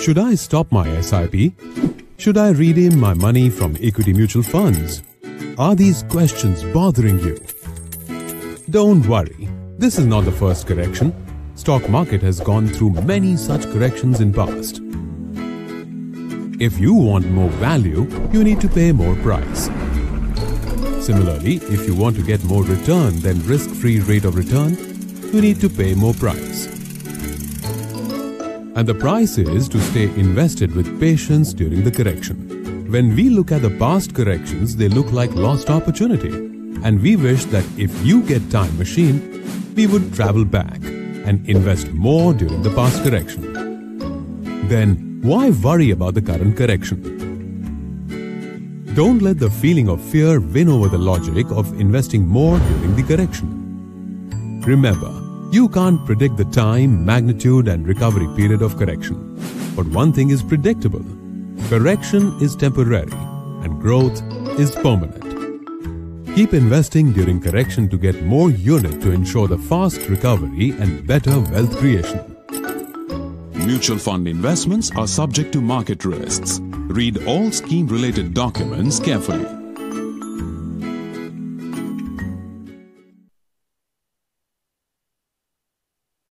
Should I stop my SIP? Should I redeem my money from equity mutual funds? Are these questions bothering you? Don't worry. This is not the first correction. Stock market has gone through many such corrections in past. If you want more value, you need to pay more price. Similarly, if you want to get more return than risk-free rate of return, you need to pay more price. And the price is to stay invested with patience during the correction. When we look at the past corrections, they look like lost opportunity. And we wish that if you get time machine, we would travel back and invest more during the past correction. Then why worry about the current correction? Don't let the feeling of fear win over the logic of investing more during the correction. Remember, you can't predict the time, magnitude and recovery period of correction. But one thing is predictable. Correction is temporary and growth is permanent. Keep investing during correction to get more unit to ensure the fast recovery and better wealth creation. Mutual fund investments are subject to market risks. Read all scheme related documents carefully.